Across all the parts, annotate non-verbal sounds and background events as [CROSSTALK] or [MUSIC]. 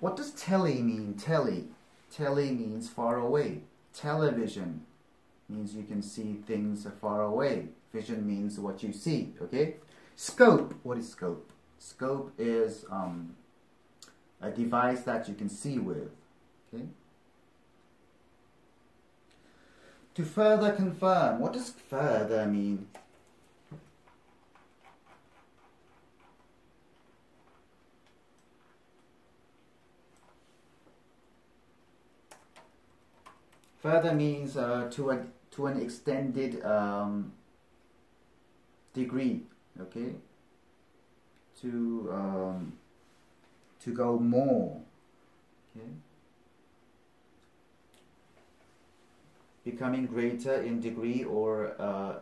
What does tele mean? Tele. Tele means far away. Television means you can see things far away. Vision means what you see, okay? Scope. What is scope? Scope is um, a device that you can see with, okay? To further confirm. What does further mean? Further means uh, to a to an extended um, degree. Okay. To um, to go more. Okay. Becoming greater in degree or uh,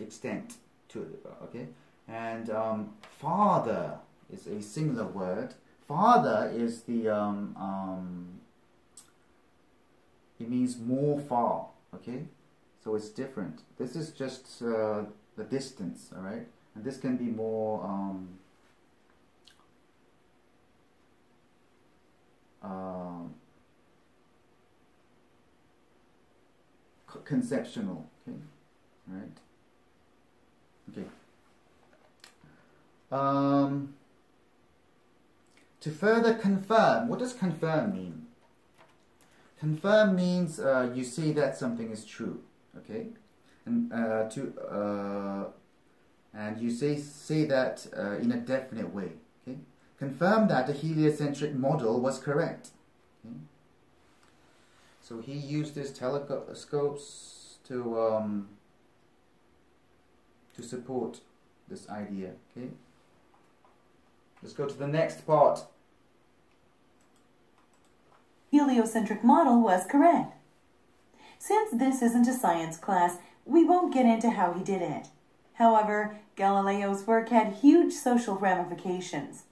extent to okay. And um, father is a similar word. Father is the um, um, it means more far, okay? So it's different. This is just uh, the distance, all right? And this can be more um, uh, conceptual, okay? All right? Okay. Um, to further confirm, what does confirm mean? Confirm means uh, you say that something is true, okay? And uh, to uh, and you say say that uh, in a definite way, okay? Confirm that the heliocentric model was correct. Okay? So he used his telescopes to um, to support this idea. Okay. Let's go to the next part heliocentric model was correct. Since this isn't a science class, we won't get into how he did it. However, Galileo's work had huge social ramifications.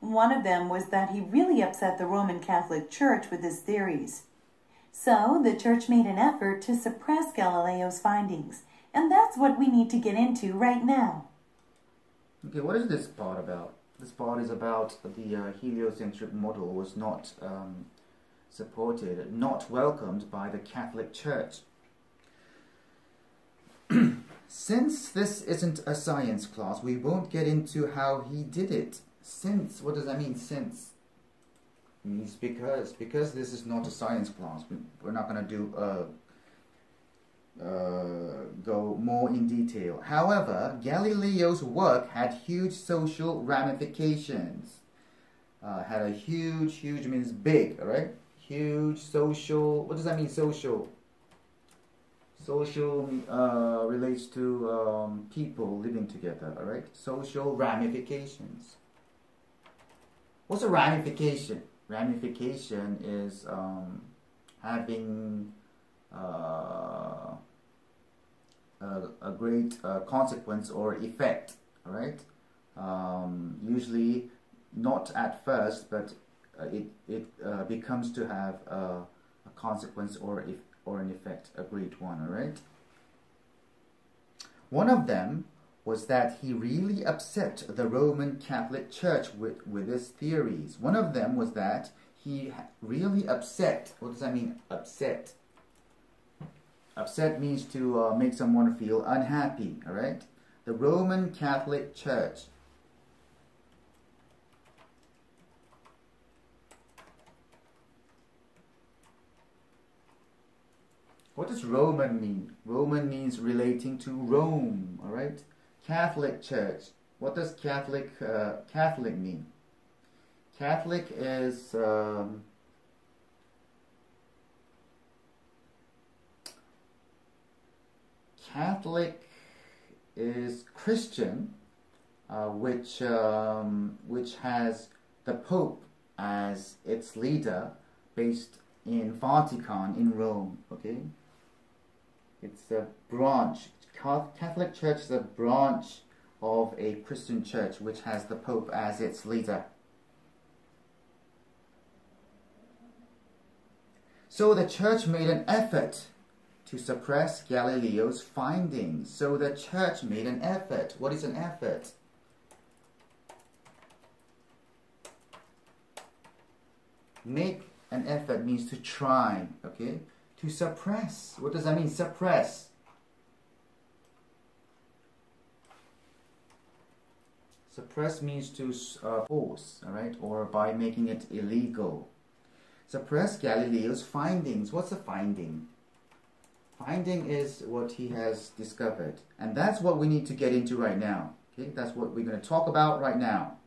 One of them was that he really upset the Roman Catholic Church with his theories. So, the Church made an effort to suppress Galileo's findings, and that's what we need to get into right now. Okay, what is this part about? This part is about the uh, heliocentric model was not um, supported, not welcomed by the Catholic Church. [CLEARS THROAT] Since this isn't a science class, we won't get into how he did it. Since, what does that mean, since? It means because. Because this is not a science class, we're not going to do uh, uh, go more in detail. However, Galileo's work had huge social ramifications. Uh, had a huge, huge means big, alright? Huge social, what does that mean, social? Social uh, relates to um, people living together, all right? Social ramifications. What's a ramification? Ramification is um, having uh, a, a, great uh, consequence or effect, all right? Um, usually not at first, but it, it uh, becomes to have a, a, consequence or, if, or an effect, a great one, alright? One of them was that he really upset the Roman Catholic Church with, with his theories. One of them was that he really upset, what does that mean, upset? Upset means to uh, make someone feel unhappy, alright? The Roman Catholic Church What does Roman mean? Roman means relating to Rome, all right? Catholic Church. What does Catholic uh, Catholic mean? Catholic is um, Catholic is Christian, uh, which um, which has the Pope as its leader, based in Vatican in Rome. Okay. It's a branch. Catholic Church is a branch of a Christian church which has the Pope as its leader. So the church made an effort to suppress Galileo's findings. So the church made an effort. What is an effort? make an effort means to try, okay? To suppress. What does that mean? Suppress. Suppress means to uh, force, all right, or by making it illegal. Suppress Galileo's findings. What's a finding? Finding is what he has discovered, and that's what we need to get into right now. Okay, that's what we're going to talk about right now.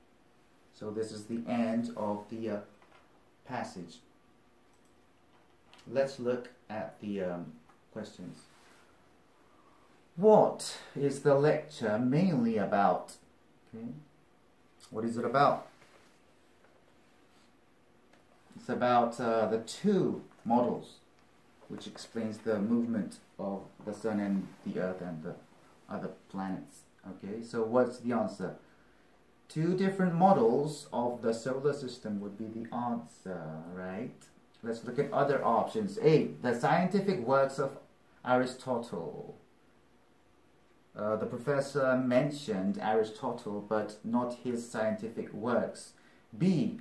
So this is the end of the uh, passage. Let's look at the um, questions. What is the lecture mainly about? Okay. What is it about? It's about uh, the two models, which explains the movement of the sun and the earth and the other planets. Okay, so what's the answer? Two different models of the solar system would be the answer, right? Let's look at other options. A. The scientific works of Aristotle. Uh, the professor mentioned Aristotle, but not his scientific works. B.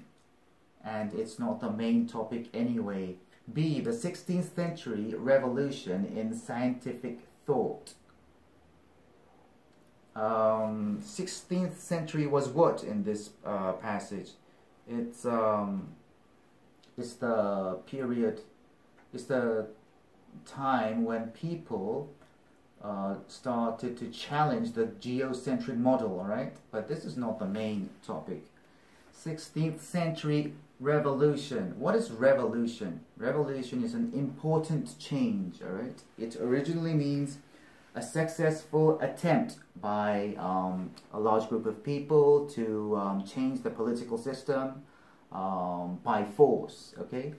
And it's not the main topic anyway. B. The 16th century revolution in scientific thought um, 16th century was what in this uh, passage? It's um, it's the period, it's the time when people uh, started to challenge the geocentric model, all right? But this is not the main topic. 16th century revolution. What is revolution? Revolution is an important change, all right? It originally means a successful attempt by um, a large group of people to um, change the political system um, by force, okay?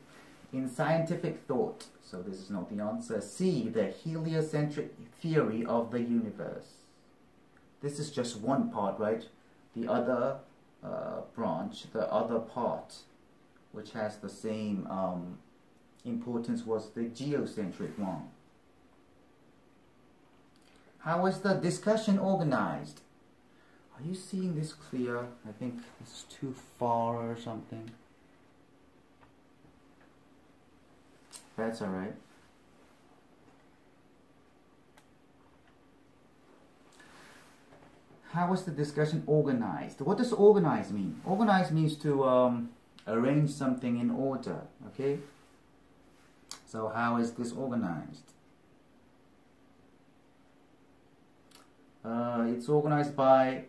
In scientific thought, so this is not the answer, C, the heliocentric theory of the universe. This is just one part, right? The other uh, branch, the other part, which has the same um, importance was the geocentric one. How was the discussion organized? Are you seeing this clear? I think is too far or something. That's alright. How is the discussion organized? What does organize mean? Organize means to um, arrange something in order, okay? So how is this organized? uh, it's organized by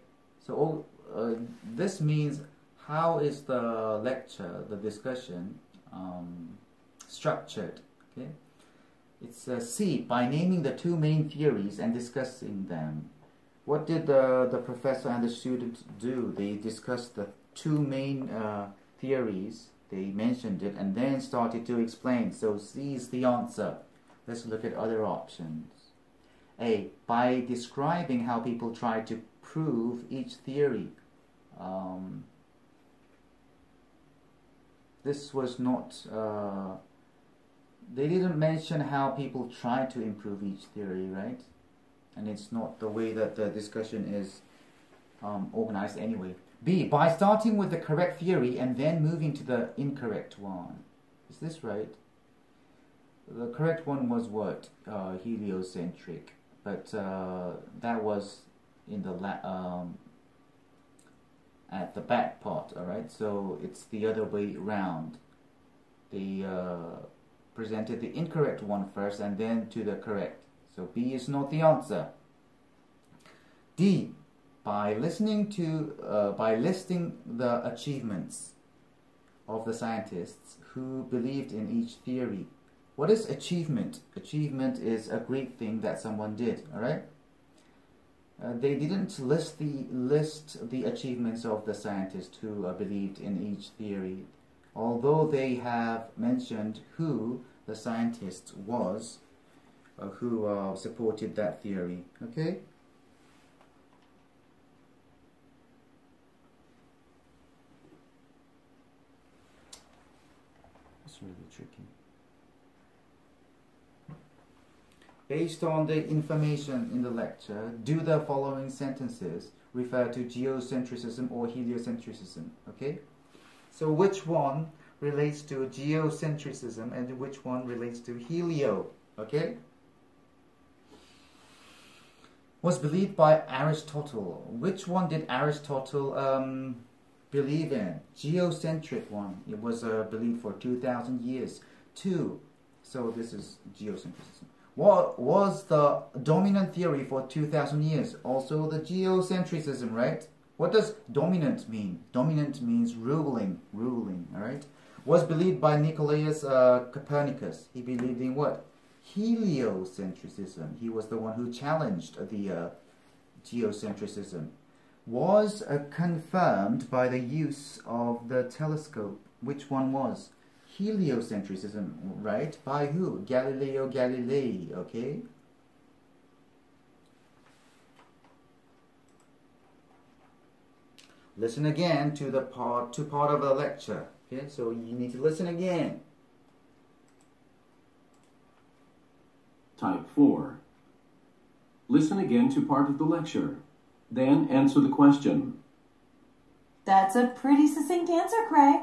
so uh, this means how is the lecture the discussion um, structured okay? It's uh, C by naming the two main theories and discussing them. What did the, the professor and the student do? They discussed the two main uh, theories they mentioned it and then started to explain. So C is the answer. Let's look at other options a. By describing how people try to prove each theory. Um, this was not, uh, they didn't mention how people try to improve each theory, right? And it's not the way that the discussion is um, organized anyway. B. By starting with the correct theory and then moving to the incorrect one. Is this right? The correct one was what? Uh, heliocentric but uh, that was in the um, at the back part all right? So it's the other way round they uh, presented the incorrect one first and then to the correct. So B is not the answer. D by listening to uh, by listing the achievements of the scientists who believed in each theory what is achievement? Achievement is a great thing that someone did, alright? Uh, they didn't list the list the achievements of the scientists who uh, believed in each theory, although they have mentioned who the scientist was uh, who uh, supported that theory. Okay. It's really tricky. Based on the information in the lecture, do the following sentences refer to geocentrism or heliocentrism? Okay? So which one relates to geocentrism and which one relates to helio. Okay? Was believed by Aristotle. Which one did Aristotle um, believe in? Geocentric one. It was uh, believed for 2,000 years. Two. So this is geocentrism. What was the dominant theory for 2,000 years? Also the geocentrism, right? What does dominant mean? Dominant means ruling, ruling, alright? Was believed by Nicolaus uh, Copernicus. He believed in what? Heliocentrism. He was the one who challenged the uh, geocentrism. Was uh, confirmed by the use of the telescope. Which one was? Heliocentrism, right? By who? Galileo Galilei, okay? Listen again to the part, to part of the lecture. Okay, so you need to listen again. Type 4. Listen again to part of the lecture. Then answer the question. That's a pretty succinct answer, Craig.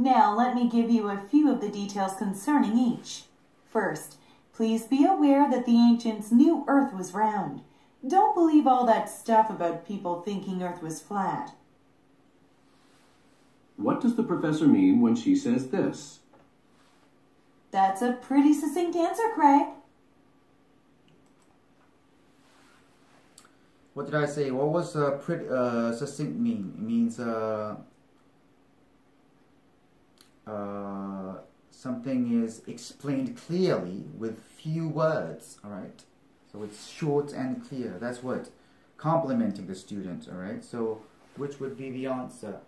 Now let me give you a few of the details concerning each. First, please be aware that the ancients knew Earth was round. Don't believe all that stuff about people thinking Earth was flat. What does the professor mean when she says this? That's a pretty succinct answer, Craig. What did I say? What was uh, pretty uh, succinct mean? It means uh, uh, something is explained clearly with few words. All right. So it's short and clear. That's what complimenting the student. All right. So which would be the answer?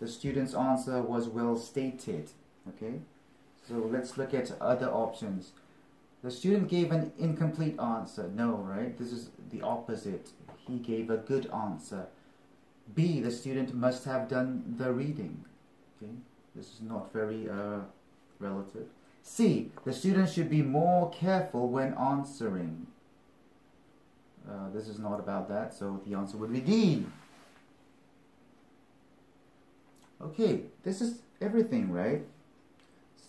The student's answer was well stated. Okay, so let's look at other options. The student gave an incomplete answer. No, right? This is the opposite. He gave a good answer. B, the student must have done the reading. Okay, this is not very uh, relative. C, the student should be more careful when answering. Uh, this is not about that, so the answer would be D. Okay, this is everything, right?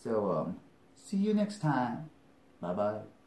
So, um, see you next time. Bye bye.